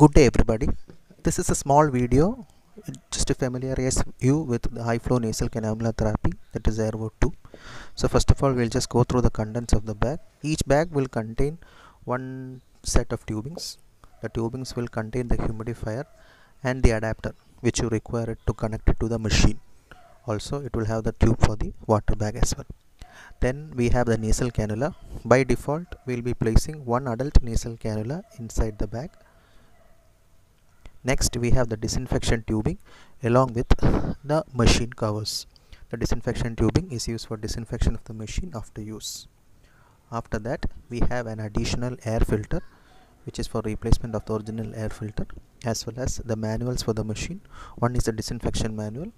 Good day everybody. This is a small video just to familiarize you with the high flow nasal cannula therapy that is Airvo 2. So first of all we'll just go through the contents of the bag. Each bag will contain one set of tubings. The tubings will contain the humidifier and the adapter which you require it to connect it to the machine. Also it will have the tube for the water bag as well. Then we have the nasal cannula. By default we'll be placing one adult nasal cannula inside the bag next we have the disinfection tubing along with the machine covers. The disinfection tubing is used for disinfection of the machine after use. After that we have an additional air filter which is for replacement of the original air filter as well as the manuals for the machine. One is the disinfection manual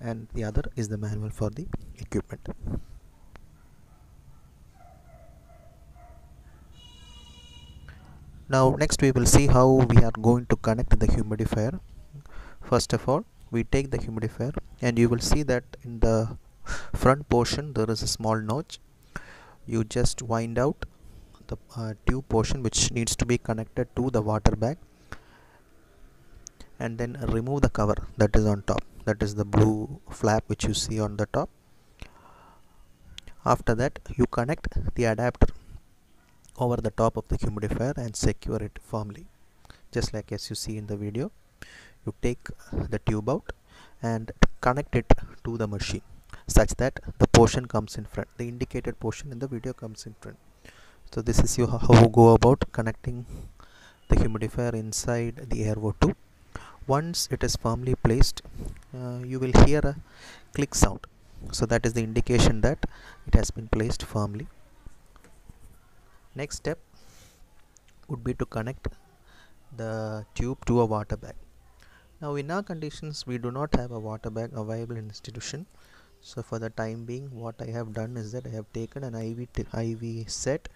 and the other is the manual for the equipment now next we will see how we are going to connect the humidifier. First of all we take the humidifier and you will see that in the front portion there is a small notch. You just wind out the uh, tube portion which needs to be connected to the water bag and then remove the cover that is on top. That is the blue flap which you see on the top. After that you connect the adapter over the top of the humidifier and secure it firmly just like as you see in the video. You take the tube out and connect it to the machine such that the portion comes in front the indicated portion in the video comes in front. So this is you how you go about connecting the humidifier inside the airvo 2 once it is firmly placed uh, you will hear a click sound. So that is the indication that it has been placed firmly next step would be to connect the tube to a water bag. Now in our conditions we do not have a water bag available in institution. So for the time being what I have done is that I have taken an IV, IV set.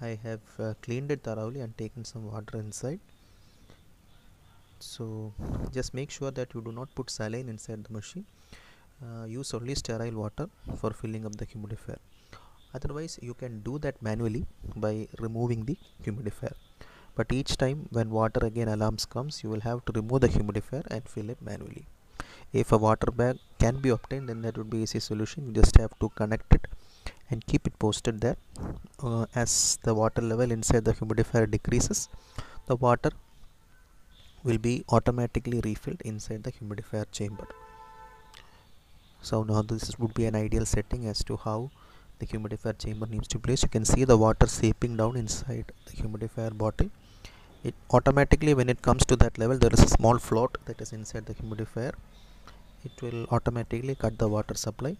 I have uh, cleaned it thoroughly and taken some water inside. So just make sure that you do not put saline inside the machine. Uh, use only sterile water for filling up the humidifier otherwise you can do that manually by removing the humidifier. But each time when water again alarms comes you will have to remove the humidifier and fill it manually. If a water bag can be obtained then that would be easy solution. You just have to connect it and keep it posted there. Uh, as the water level inside the humidifier decreases the water will be automatically refilled inside the humidifier chamber. So now this would be an ideal setting as to how the humidifier chamber needs to place you can see the water seeping down inside the humidifier bottle. It automatically when it comes to that level there is a small float that is inside the humidifier. It will automatically cut the water supply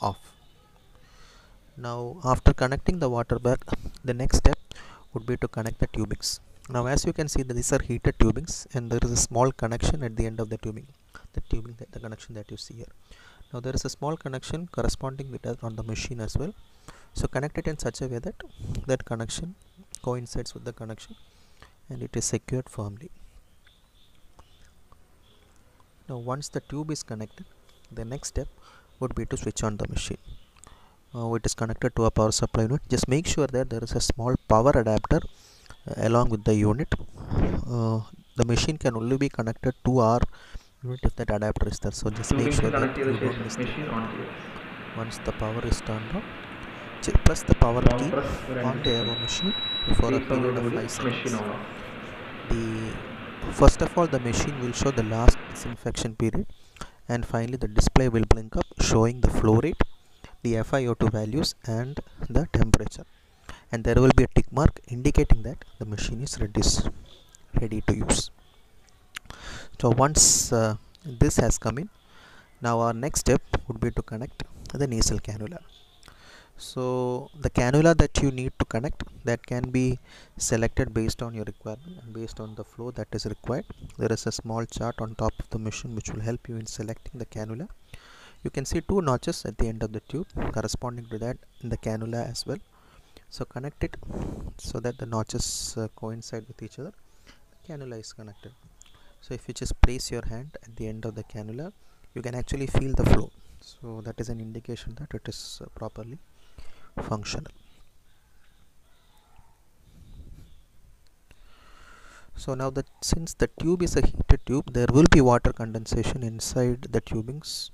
off. Now after connecting the water bag the next step would be to connect the tubings. Now as you can see these are heated tubings and there is a small connection at the end of the tubing the tubing the connection that you see here now there is a small connection corresponding with that on the machine as well. So connect it in such a way that that connection coincides with the connection and it is secured firmly. Now once the tube is connected the next step would be to switch on the machine. Uh, it is connected to a power supply unit. Just make sure that there is a small power adapter uh, along with the unit. Uh, the machine can only be connected to our unit if that adapter is there so just make sure that you don't miss the once the power is turned on press the power key on the airvo machine. for a period of 5 seconds the first of all the machine will show the last disinfection period and finally the display will blink up showing the flow rate the FiO2 values and the temperature. And there will be a tick mark indicating that the machine is ready, ready to use so once uh, this has come in now our next step would be to connect the nasal cannula. So the cannula that you need to connect that can be selected based on your requirement and based on the flow that is required. There is a small chart on top of the machine which will help you in selecting the cannula. You can see two notches at the end of the tube corresponding to that in the cannula as well. So connect it so that the notches uh, coincide with each other. The cannula is connected so if you just place your hand at the end of the cannula you can actually feel the flow. So that is an indication that it is uh, properly functional. So now that since the tube is a heated tube there will be water condensation inside the tubings.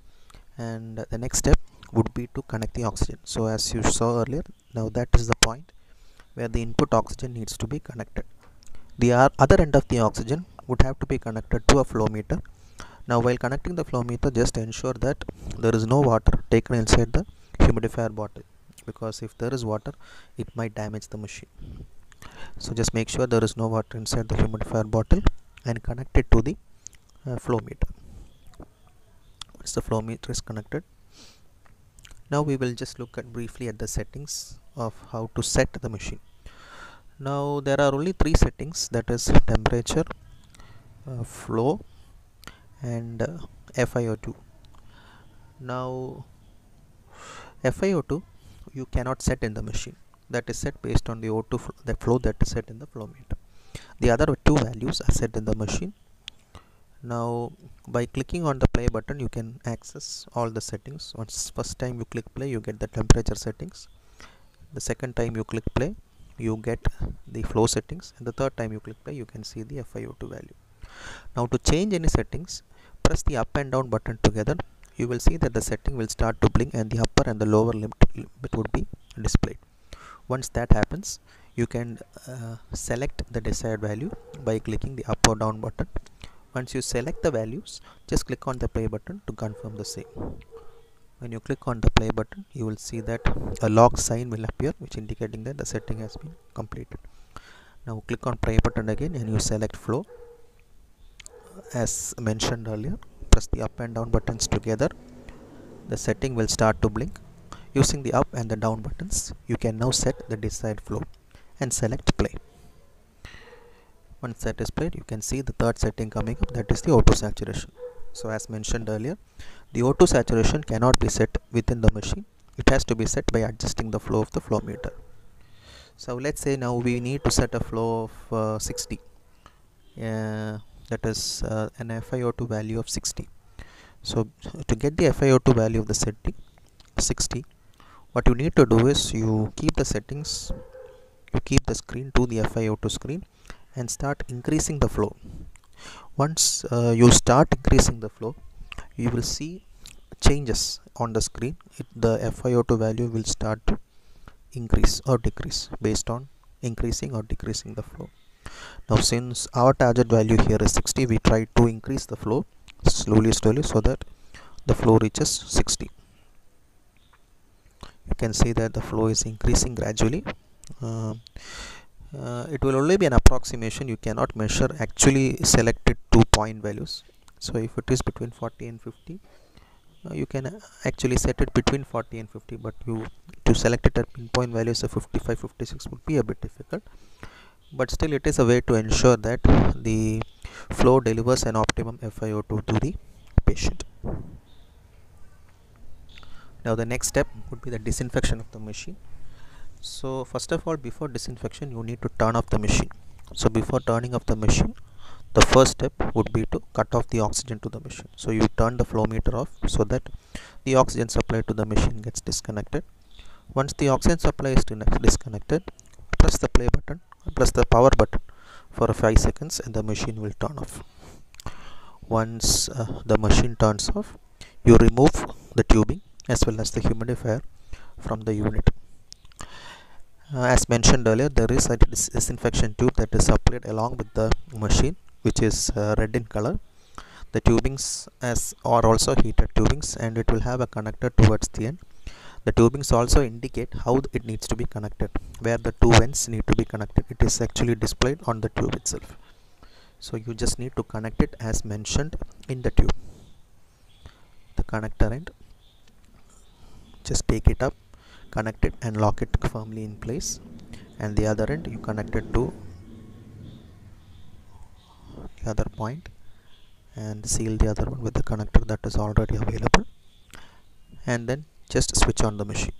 And the next step would be to connect the oxygen. So as you saw earlier now that is the point where the input oxygen needs to be connected. The other end of the oxygen would have to be connected to a flow meter. Now while connecting the flow meter just ensure that there is no water taken inside the humidifier bottle because if there is water it might damage the machine. So just make sure there is no water inside the humidifier bottle and connect it to the uh, flow meter. Once the flow meter is connected now we will just look at briefly at the settings of how to set the machine. Now there are only three settings that is temperature flow and uh, FiO2 now FiO2 you cannot set in the machine. That is set based on the O2 fl the flow that is set in the flow meter. The other two values are set in the machine. Now by clicking on the play button you can access all the settings. Once first time you click play you get the temperature settings. The second time you click play you get the flow settings. And the third time you click play you can see the FiO2 value now to change any settings press the up and down button together. You will see that the setting will start to blink and the upper and the lower limit would be displayed. Once that happens you can uh, select the desired value by clicking the up or down button. Once you select the values just click on the play button to confirm the same. When you click on the play button you will see that a log sign will appear which indicating that the setting has been completed. Now click on play button again and you select flow as mentioned earlier press the up and down buttons together. The setting will start to blink. Using the up and the down buttons you can now set the desired flow and select play. Once that is played you can see the third setting coming up that is the auto saturation. So as mentioned earlier the auto saturation cannot be set within the machine. It has to be set by adjusting the flow of the flow meter. So let's say now we need to set a flow of uh, 60 uh, that is uh, an FiO2 value of 60 so to get the FiO2 value of the setting 60 what you need to do is you keep the settings you keep the screen to the FiO2 screen and start increasing the flow. Once uh, you start increasing the flow you will see changes on the screen. It, the FiO2 value will start to increase or decrease based on increasing or decreasing the flow now since our target value here is 60 we try to increase the flow slowly slowly so that the flow reaches 60 you can see that the flow is increasing gradually. Uh, uh, it will only be an approximation. You cannot measure actually selected two point values. So if it is between 40 and 50 uh, you can actually set it between 40 and 50 but you to select it at pinpoint values of 55 56 would be a bit difficult but still it is a way to ensure that the flow delivers an optimum FiO2 to the patient. Now the next step would be the disinfection of the machine. So first of all before disinfection you need to turn off the machine. So before turning off the machine the first step would be to cut off the oxygen to the machine. So you turn the flow meter off so that the oxygen supply to the machine gets disconnected. Once the oxygen supply is disconnected press the play button press the power button for 5 seconds and the machine will turn off. Once uh, the machine turns off you remove the tubing as well as the humidifier from the unit. Uh, as mentioned earlier there is a disinfection tube that is applied along with the machine which is uh, red in color. The tubings as are also heated tubings and it will have a connector towards the end the tubings also indicate how it needs to be connected where the two ends need to be connected. It is actually displayed on the tube itself. So you just need to connect it as mentioned in the tube. The connector end just take it up connect it and lock it firmly in place. And the other end you connect it to the other point and seal the other one with the connector that is already available. And then just switch on the machine.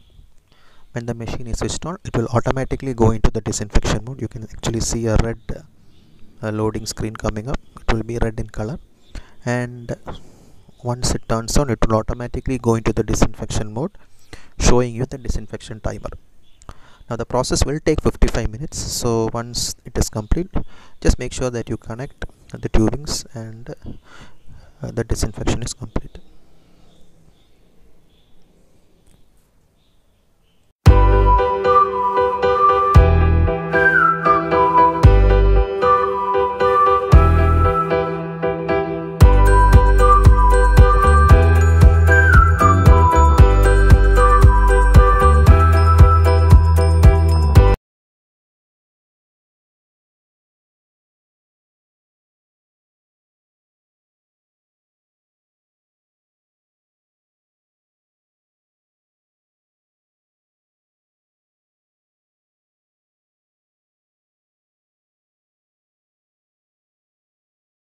When the machine is switched on it will automatically go into the disinfection mode. You can actually see a red uh, loading screen coming up. It will be red in color. And once it turns on it will automatically go into the disinfection mode showing you the disinfection timer. Now the process will take 55 minutes. So once it is complete just make sure that you connect the tubings and uh, the disinfection is complete